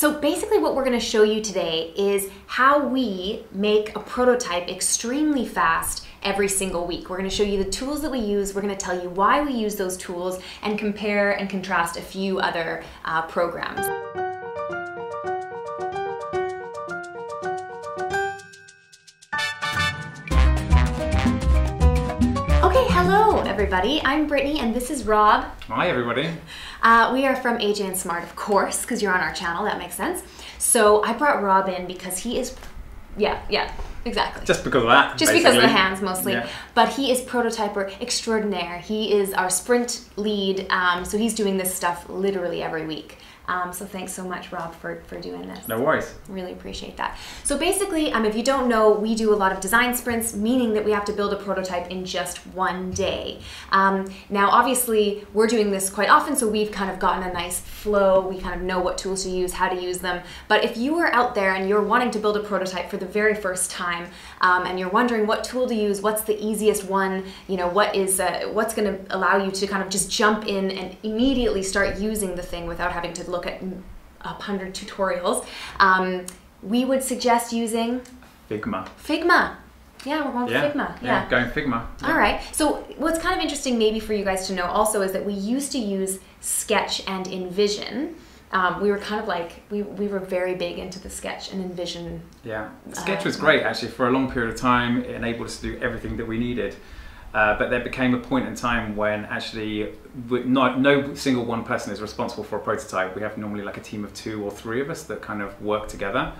So basically what we're gonna show you today is how we make a prototype extremely fast every single week. We're gonna show you the tools that we use, we're gonna tell you why we use those tools, and compare and contrast a few other uh, programs. Everybody. I'm Brittany and this is Rob. Hi everybody. Uh, we are from AJ and Smart, of course, because you're on our channel. That makes sense. So I brought Rob in because he is, yeah, yeah, exactly. Just because of that. Just because of the hands mostly. Yeah. But he is prototyper extraordinaire. He is our sprint lead. Um, so he's doing this stuff literally every week. Um, so thanks so much, Rob, for, for doing this. No worries. Really appreciate that. So basically, um, if you don't know, we do a lot of design sprints, meaning that we have to build a prototype in just one day. Um, now, obviously, we're doing this quite often, so we've kind of gotten a nice flow. We kind of know what tools to use, how to use them. But if you are out there and you're wanting to build a prototype for the very first time, um, and you're wondering what tool to use, what's the easiest one, you know, what is uh, what's going to allow you to kind of just jump in and immediately start using the thing without having to look at a hundred tutorials, um, we would suggest using Figma. Figma. Yeah, we're going Yeah. Figma. Yeah. Going Figma. All right. So what's kind of interesting, maybe for you guys to know, also, is that we used to use Sketch and InVision. Um, we were kind of like we, we were very big into the Sketch and InVision. Yeah. Sketch Uh, was great actually for a long period of time. It enabled us to do everything that we needed. Uh, but there became a point in time when actually not, no single one person is responsible for a prototype. We have normally like a team of two or three of us that kind of work together.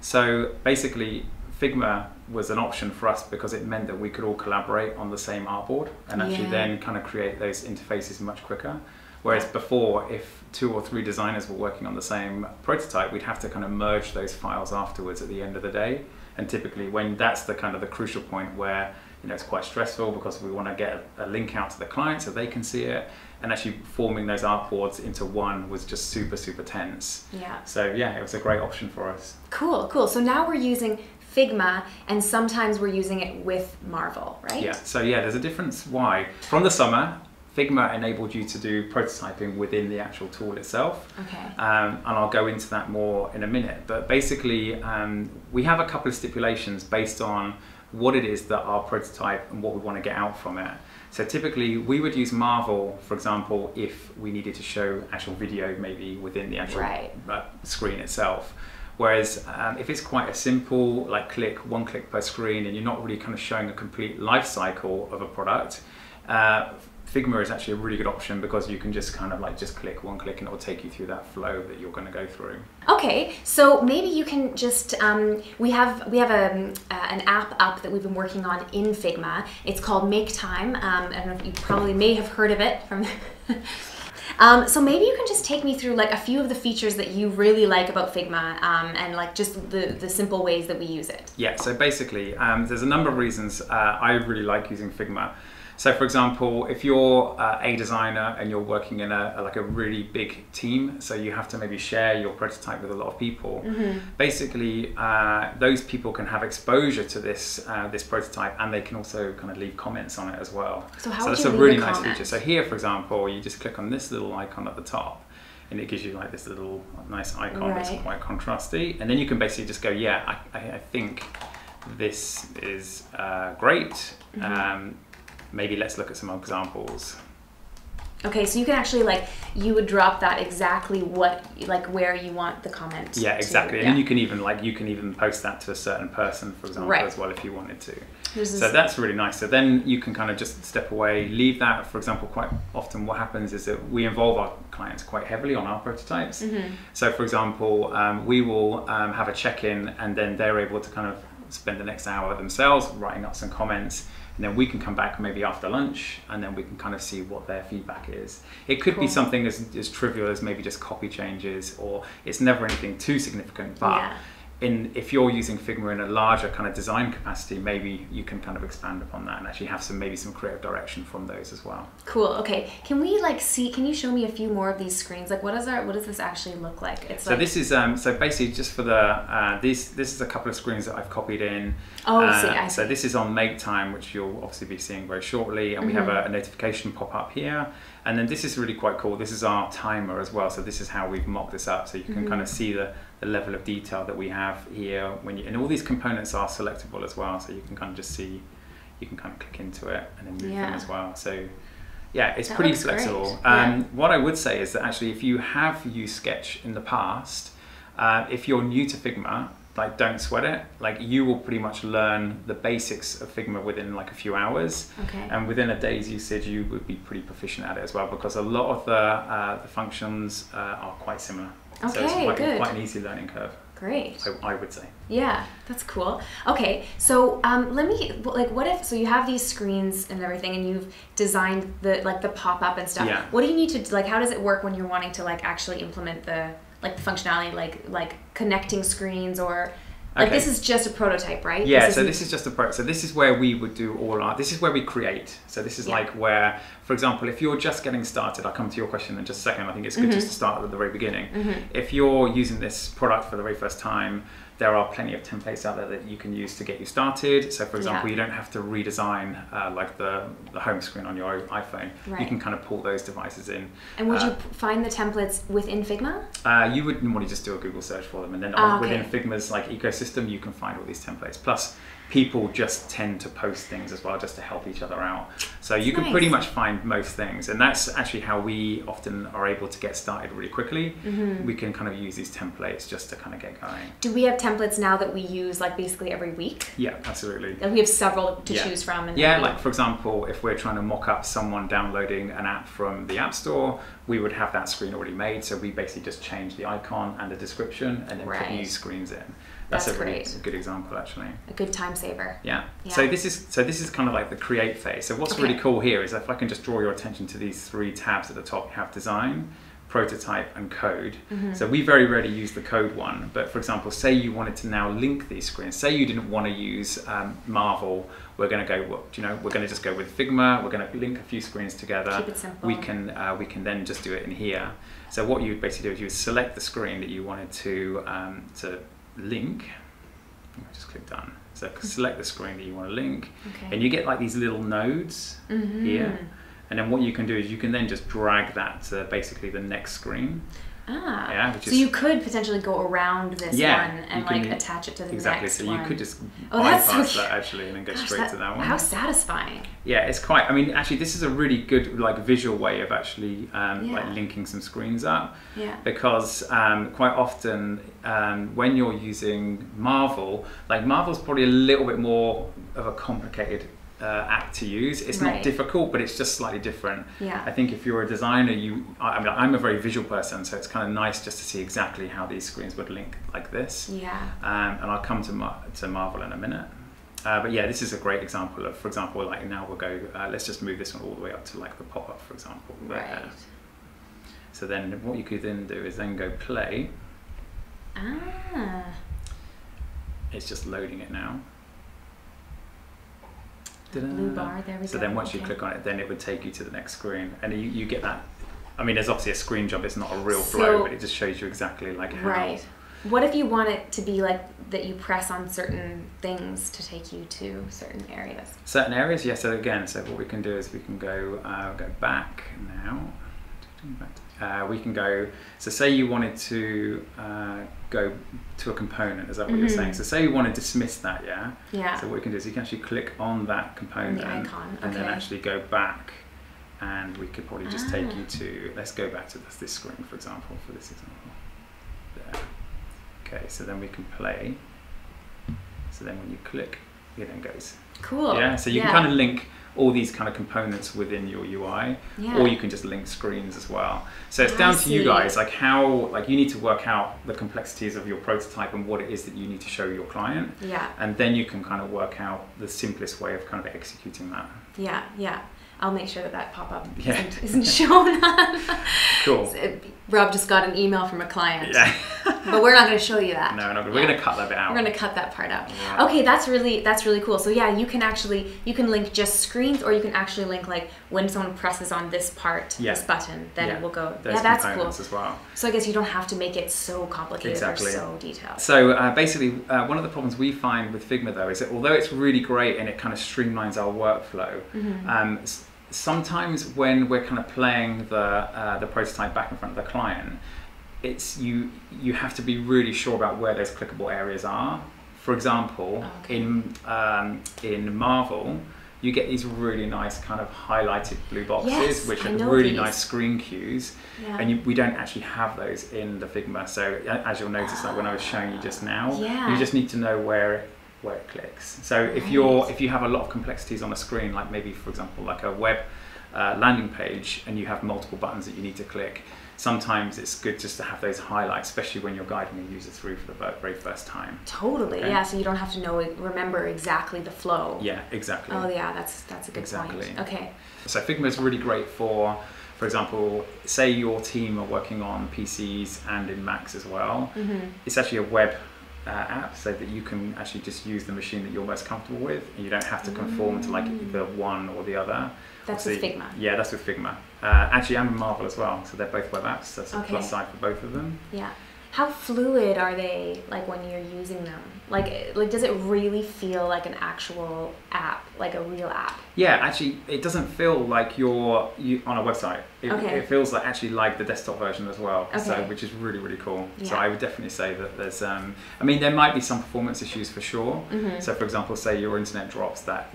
So basically, Figma was an option for us because it meant that we could all collaborate on the same artboard and actually Yeah. then kind of create those interfaces much quicker. Whereas before, if two or three designers were working on the same prototype, we'd have to kind of merge those files afterwards at the end of the day. And typically, when that's the kind of the crucial point where you know it's quite stressful because we want to get a link out to the client so they can see it, and actually forming those artboards into one was just super super tense. Yeah. So yeah, it was a great option for us. Cool, cool. So now we're using Figma, and sometimes we're using it with Marvel, right? Yeah. So yeah, there's a difference. Why? From the summer, Figma enabled you to do prototyping within the actual tool itself. Okay. Um, and I'll go into that more in a minute. But basically, um, we have a couple of stipulations based on what it is that our prototype and what we want to get out from it. So typically, we would use Marvel, for example, if we needed to show actual video maybe within the actual Right. uh, screen itself. Whereas um, if it's quite a simple, like click, one click per screen, and you're not really kind of showing a complete life cycle of a product, uh, Figma is actually a really good option because you can just kind of like just click one click and it will take you through that flow that you're going to go through. Okay, so maybe you can just um, we have we have a, uh, an app up that we've been working on in Figma. It's called Make Time. Um, I don't know if you probably may have heard of it from. um, so maybe you can just take me through like a few of the features that you really like about Figma um, and like just the the simple ways that we use it. Yeah, so basically, um, there's a number of reasons uh, I really like using Figma. So, for example, if you're uh, a designer and you're working in a, like a really big team, so you have to maybe share your prototype with a lot of people. Basically, uh, those people can have exposure to this uh, this prototype, and they can also kind of leave comments on it as well. So how would that's a really a nice comment? feature. So here, for example, you just click on this little icon at the top, and it gives you like this little nice icon that's quite contrasty, and then you can basically just go, yeah, I, I, I think this is uh, great. Mm-hmm. Um, maybe let's look at some examples. Okay, so you can actually like you would drop that exactly what like where you want the comment. Yeah, to- exactly. yeah. And you can even like you can even post that to a certain person, for example, Right. as well if you wanted to. There's So that's really nice. So then you can kind of just step away, leave that. For example, quite often what happens is that we involve our clients quite heavily on our prototypes. Mm-hmm. So for example, um, we will um, have a check-in, and then they're able to kind of spend the next hour themselves writing up some comments. And then we can come back maybe after lunch, and then we can kind of see what their feedback is. It could be something as, as trivial as maybe just copy changes, or it's never anything too significant. But Yeah. In if you're using Figma in a larger kind of design capacity, maybe you can kind of expand upon that and actually have some maybe some creative direction from those as well. Cool. Okay. Can we like see? Can you show me a few more of these screens? Like, what does our what does this actually look like? It's so like, this is um, so basically just for the uh, these this is a couple of screens that I've copied in. Oh, uh, see, I see. So this is on make time, which you'll obviously be seeing very shortly, and mm-hmm. we have mm-hmm. a, a notification pop up here. And then this is really quite cool. This is our timer as well. So this is how we've mocked this up. So you can mm-hmm. kind of see the, the level of detail that we have here. When you, and all these components are selectable as well. So you can kind of just see, you can kind of click into it and then move yeah. them as well. So yeah, it's that pretty flexible. Um, What I would say is that actually, if you have used Sketch in the past, uh, if you're new to Figma, like don't sweat it like you will pretty much learn the basics of figma within like a few hours okay. and within a day's usage you would be pretty proficient at it as well because a lot of the, uh, the functions uh, are quite similar okay, so it's quite, good. quite an easy learning curve Great. I, I, would say. Yeah, that's cool. Okay, so um, let me like, what if so you have these screens and everything, and you've designed the like the pop up and stuff. Yeah. What do you need to like? How does it work when you're wanting to like actually implement the like the functionality, like like connecting screens or like okay. this is just a prototype, right? Yeah, this so this is just a prototype. So this is where we would do all our, this is where we create. So this is yeah. like where, for example, if you're just getting started, I'll come to your question in just a second. I think it's good mm-hmm. just to start at the very beginning. Mm-hmm. If you're using this product for the very first time, there are plenty of templates out there that you can use to get you started. So, for example, yeah. you don't have to redesign uh, like the, the home screen on your iPhone. Right. You can kind of pull those devices in. And would uh, you find the templates within Figma? Uh, you would normally just do a Google search for them, and then ah, okay. within Figma's like ecosystem, you can find all these templates. Plus, people just tend to post things as well just to help each other out. So you can nice. pretty much find most things, and that's actually how we often are able to get started really quickly. Mm-hmm. We can kind of use these templates just to kind of get going. Do we have templates now that we use like basically every week? Yeah, absolutely. And we have several to yeah. choose from. yeah, like for example, if we're trying to mock up someone downloading an app from the App Store, we would have that screen already made. So we basically just change the icon and the description, and then right. put new screens in. That's, That's a really great. good example, actually. A good time saver. Yeah. yeah. So this is so this is kind of like the create phase. So what's okay. really cool here is if I can just draw your attention to these three tabs at the top, you have design, prototype, and code. Mm-hmm. So we very rarely use the code one, but for example, say you wanted to now link these screens. Say you didn't want to use um, Marvel. We're going to go. Well, you know, we're going to just go with Figma. We're going to link a few screens together. Keep it simple. We can uh, we can then just do it in here. So what you would basically do is you would select the screen that you wanted to um, to link. I just click done. So select the screen that you want to link, okay. and you get like these little nodes mm-hmm. here. And then what you can do is you can then just drag that to basically the next screen. Ah. Yeah. so is, you could potentially go around this yeah, one and like attach it to the exactly, next Exactly. so one. you could just oh, bypass so that actually and then go Gosh, straight that, to that one. How satisfying. Yeah, it's quite. I mean, actually, this is a really good like visual way of actually um, yeah. like linking some screens up. Yeah. Because um, quite often um, when you're using Marvel, like Marvel's probably a little bit more of a complicated uh, act to use. It's right. not difficult, but it's just slightly different. Yeah. I think if you're a designer, you I mean I'm a very visual person, so it's kind of nice just to see exactly how these screens would link like this. Yeah. Um, and I'll come to Mar- to Marvel in a minute. Uh, but yeah, this is a great example of, for example, like now we'll go. Uh, let's just move this one all the way up to like the pop up, for example. Right. so then, what you could then do is then go play. Ah. It's just loading it now. Blue bar, there we so go. then once okay. you click on it, then it would take you to the next screen, and you, you get that. I mean, there's obviously a screen job; it's not a real so, flow, but it just shows you exactly like how. Right. What if you want it to be like that? You press on certain things to take you to certain areas. Certain areas, yes. Yeah, so again, so what we can do is we can go uh, go back now. Uh, we can go. So say you wanted to uh, go to a component. Is that what mm-hmm. you're saying? So say you want to dismiss that, yeah. Yeah. So what you can do is you can actually click on that component the icon. and then actually go back, and we could probably just ah. take you to. Let's go back to this, this screen, for example, for this example. There. Okay. So then we can play. So then when you click, it then goes. Cool. Yeah. So you yeah. can kind of link all these kind of components within your UI, yeah. or you can just link screens as well. So it's down to you guys, like how, like you need to work out the complexities of your prototype and what it is that you need to show your client, Yeah. and then you can kind of work out the simplest way of kind of executing that. Yeah. Yeah. I'll make sure that that pop up Yeah. isn't, isn't shown on. Cool. Rob just got an email from a client. Yeah. But we're not going to show you that. No, we're, not, we're going to cut that bit out. We're going to cut that part out. Yeah. Okay, that's really that's really cool. So yeah, you can actually you can link just screens, or you can actually link like when someone presses on this part, Yeah. this button, then Yeah, it will go. Those yeah, that's cool. as well. So I guess you don't have to make it so complicated Exactly. or so detailed. So uh, basically, uh, one of the problems we find with Figma though is that although it's really great and it kind of streamlines our workflow, Mm-hmm. um, sometimes when we're kind of playing the uh, the prototype back in front of the client, it's you you have to be really sure about where those clickable areas are. For example, Okay. in um, in Marvel. You get these really nice kind of highlighted blue boxes, Yes, which are really these. nice screen cues, Yeah. and you, we don't actually have those in the Figma. So as you'll notice, like when I was showing you just now, Yeah. you just need to know where it, where it clicks. So if you're if you have a lot of complexities on a screen, like maybe for example like a web uh, landing page, and you have multiple buttons that you need to click, sometimes it's good just to have those highlights, especially when you're guiding a user through for the very first time. Totally. Okay. Yeah. So you don't have to know remember exactly the flow. Yeah, exactly. Oh yeah, that's that's a good Exactly. point. Okay. So Figma is really great for, for example, say your team are working on PCs and in Macs as well. hmm It's actually a web uh, app so that you can actually just use the machine that you're most comfortable with and you don't have to conform to like Mm. either one or the other. That's So- with Figma. Yeah, that's with Figma. Uh, actually, and with Marvel as well. So they're both web apps. That's a Okay. plus side for both of them. Yeah. How fluid are they like when you're using them? Like like does it really feel like an actual app, like a real app? Yeah, actually, it doesn't feel like you're you, on a website. It, Okay. it feels like actually like the desktop version as well. okay. So, which is really really cool. yeah. So I would definitely say that there's. Um, I mean, there might be some performance issues for sure. Mhm. So, for example, say your internet drops, that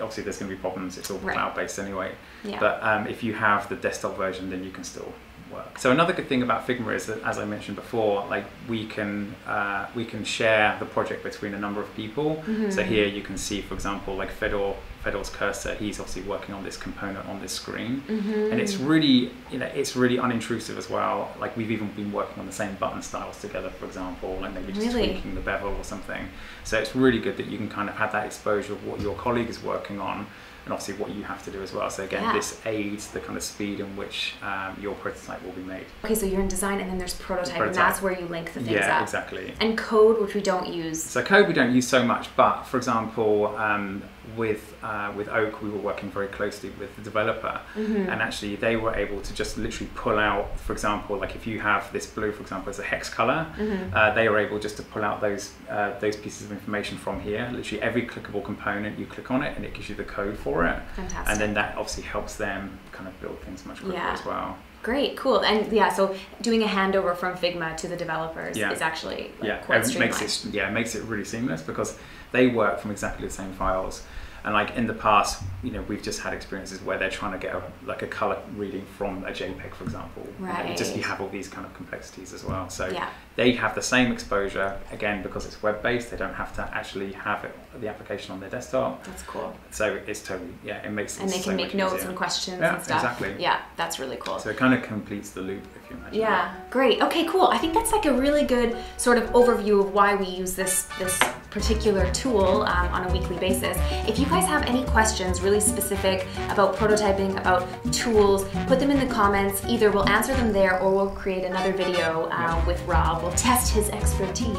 obviously there's going to be problems. It's all Right. cloud based anyway. Yeah. But um, if you have the desktop version, then you can still work. So another good thing about Figma is that, as I mentioned before, like we can uh, we can share the project between a number of people. Mhm. So here you can see, for example, like Fedor Fedor's cursor. He's obviously working on this component on this screen. Mhm. And it's really, you know, it's really unintrusive as well. Like we've even been working on the same button styles together, for example, like maybe just Really? tweaking the bevel or something. So it's really good that you can kind of have that exposure of what your colleague is working on, and obviously what you have to do as well. So again, Yeah. this aids the kind of speed in which um, your prototype will be made. Okay, so you're in design and then there's prototype, and that's where you link the things yeah, up. exactly. And code, which we don't use. So code we don't use so much, but for example, um, with uh, with Oak, we were working very closely with the developer, Mhm. and actually they were able to just literally pull out, for example, like if you have this blue, for example, as a hex color, Mhm. uh, they were able just to pull out those uh, those pieces of information from here. Literally every clickable component, you click on it, and it gives you the code for it, Fantastic. and then that obviously helps them kind of build things much quicker Yeah. as well. Great, cool. And yeah, so doing a handover from Figma to the developers Yeah. is actually like, yeah, quite it makes it yeah it makes it really seamless because they work from exactly the same files. And like in the past, you know, we've just had experiences where they're trying to get a, like a color reading from a JPEG, for example. And then just you have all these kind of complexities as well. So Yeah. they have the same exposure again because it's web based. They don't have to actually have it, the application on their desktop. That's cool. So it's totally yeah, it makes And they so can make notes easier. and questions Yeah, and stuff. exactly. Yeah, that's really cool. So it kind of completes the loop, if you imagine. Yeah, great. Okay, cool. I think that's like a really good sort of overview of why we use this this particular tool um, on a weekly basis. If you guys have any questions really specific about prototyping, about tools, put them in the comments. Either we'll answer them there or we'll create another video uh, with Rob. We'll test his expertise.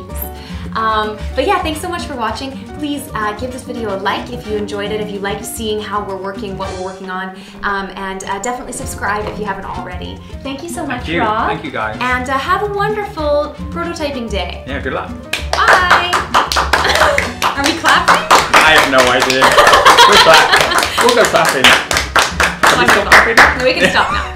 Um, but yeah, thanks so much for watching. Please uh, give this video a like if you enjoyed it, if you liked seeing how we're working, what we're working on, um, and uh, definitely subscribe if you haven't already. Thank you so much, Thank you. Rob. Thank you, guys. And uh, have a wonderful prototyping day. Yeah, good luck. Are we clapping? I have no idea. we'll clap. We'll go clapping. Can we clapping? We can stop now.